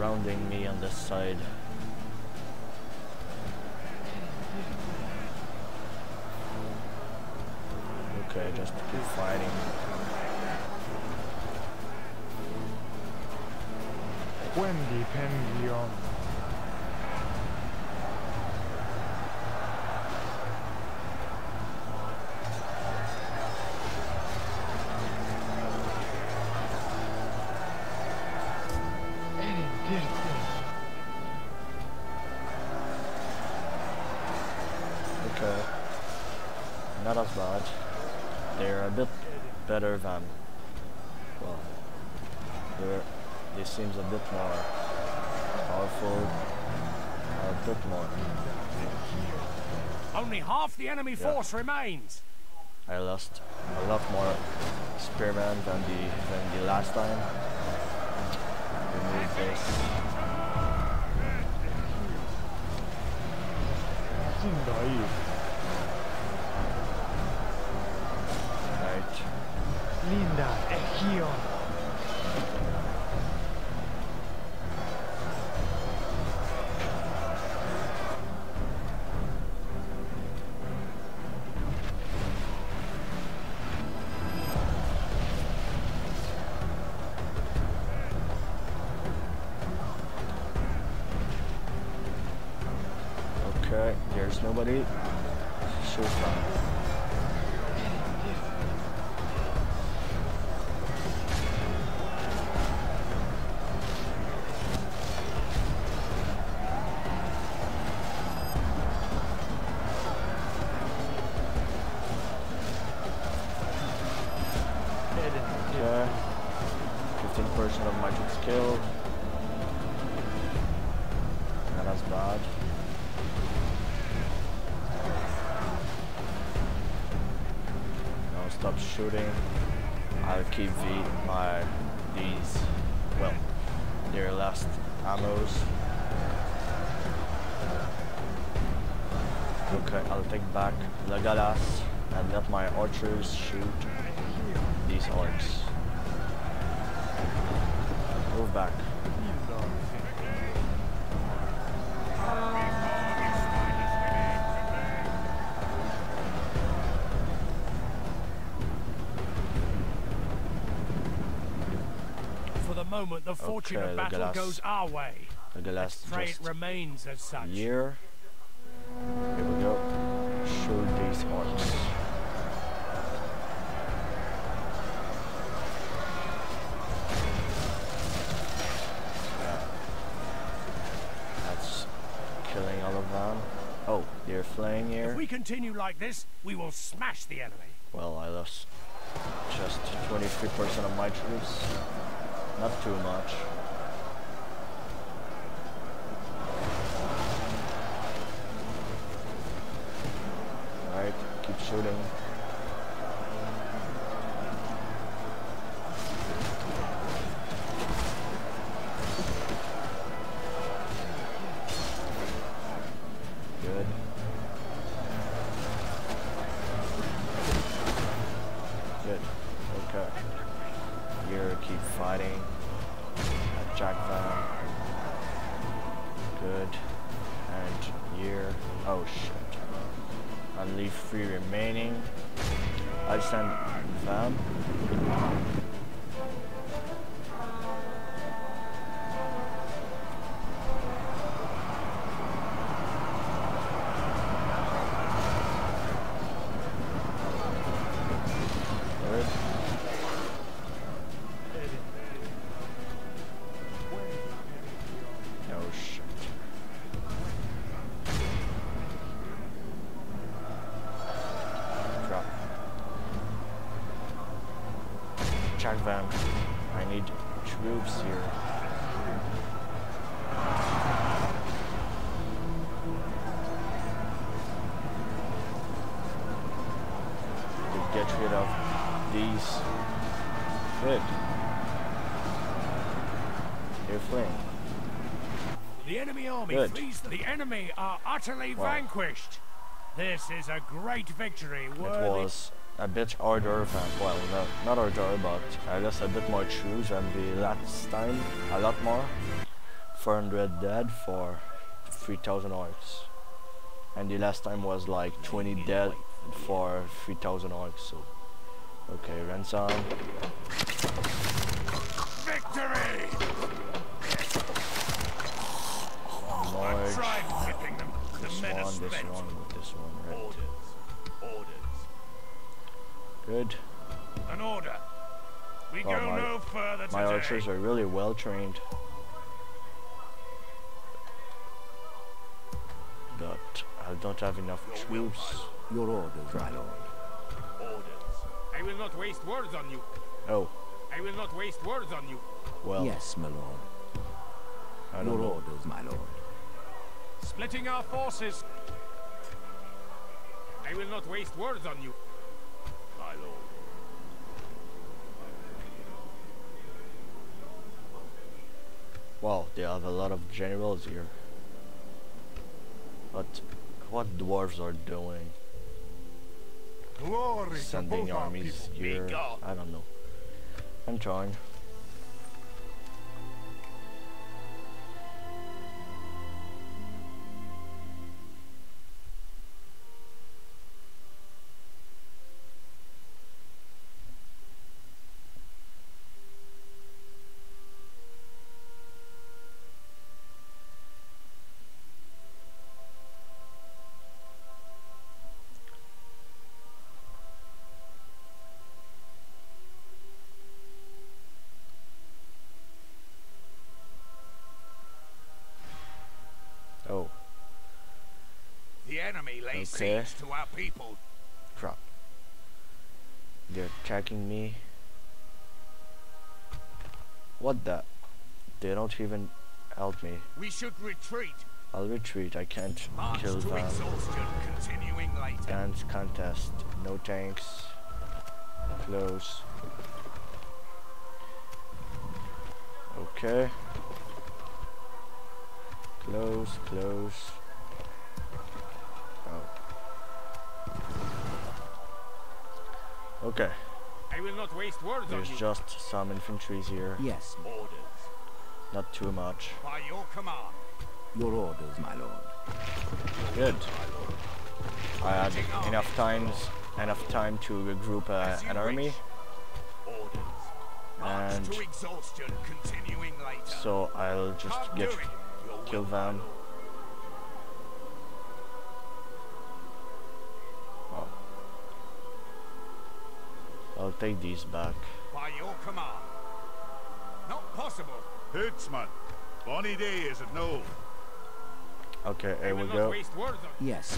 surrounding me on this side. Okay, just keep fighting. Quendi Okay. Not as bad. They're a bit better than well they're they seems a bit more powerful a bit more. Only half the enemy Yeah. force remains. I lost a lot more spearmen than the than the last time. です陣がいいはいリンダエヒオン Okay, there's nobody. Shoot them. Okay. 15% of my troops killed. Not as bad. Shooting. I'll keep the my these well their last ammos. Okay, I'll take back Legolas and let my archers shoot these orcs. Move back. Moment, the fortune Okay, of battle goes our way. Legolas Pray it remains as such. year. Here we go. Show these. Yeah. That's killing all of them. Oh, they're flying here. If we continue like this, we will smash the enemy. Well, I lost just 23% of my troops. Not too much. Alright, keep shooting. Three remaining. I'll send them. Them. I need troops here. To get rid of these. Good. They're fleeing. The enemy army Good. flees. The enemy are utterly Wow. vanquished. This is a great victory. It was a bit harder than, well, no, not harder, but I lost a bit more troops than the last time, a lot more. 400 dead for 3000 orcs. And the last time was like 20 dead for 3000 orcs, so. Okay, ransom. Victory! I've tried them. This the one, this one, this one, right. Orders. Orders. Good. An order. We Oh, go my- no further My today. archers are really well trained. But I don't have enough Your will, troops. Your orders, my lord. Orders. I will not waste words on you. Oh, I will not waste words on you. well, Yes, my lord. I Your know. orders, my lord. Splitting our forces. I will not waste words on you. My lord. Wow, they have a lot of generals here. But what dwarves are doing? Glory Sending armies here? I don't know. I'm trying. Enemy lays Okay. siege to our people. crap. They're attacking me. What the? They don't even help me. We should retreat. I'll retreat, I can't March kill them. exhaustion, continuing later. Dance contest, no tanks. Close. Okay. Close, close. Okay, I will not waste words on there's you. just some infantries here, Yes, Orders. not too much. By your command. your orders, my lord. Good. I had enough times, enough time to regroup uh, an army. Orders. And- to exhaustion, continuing later. so I'll just get do it. Kill will, my them. I'll take these back. By your command. Not possible. Hootsman. Bonny day, is it no? Okay, I here we go. waste words on Yes.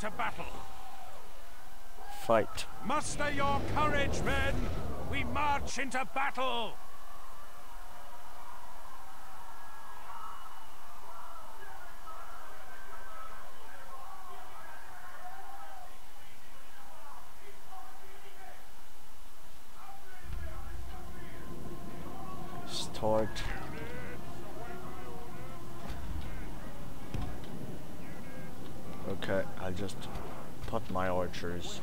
To battle. Fight. Muster your courage, men. We march into battle. Start. Okay, I'll just put my archers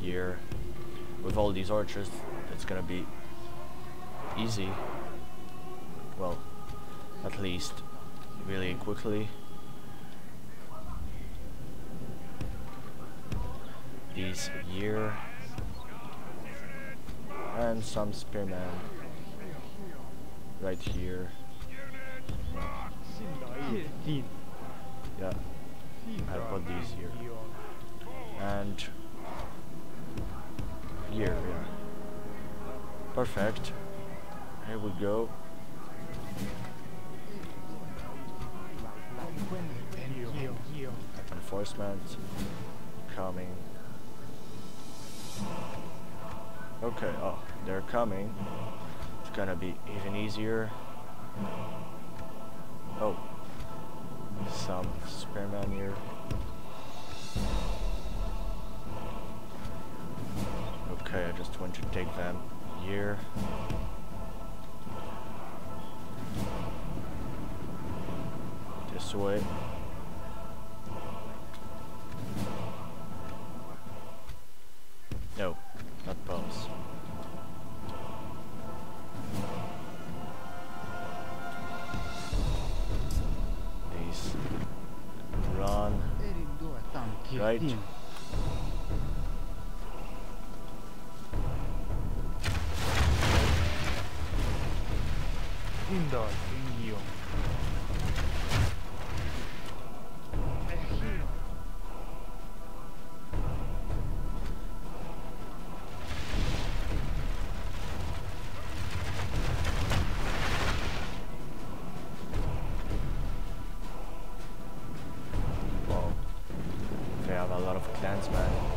here. With all these archers, it's gonna be easy. Well, at least really quickly. These here. And some spearmen right here. Yeah, I'll put these here. And here, yeah. Perfect. Here we go. Enforcement coming. Okay, oh, they're coming. Gonna be even easier. Oh, some spearmen here. Okay, I just want to take them here. This way. Right? Hmm. Yin. Indar a lot of clans, man.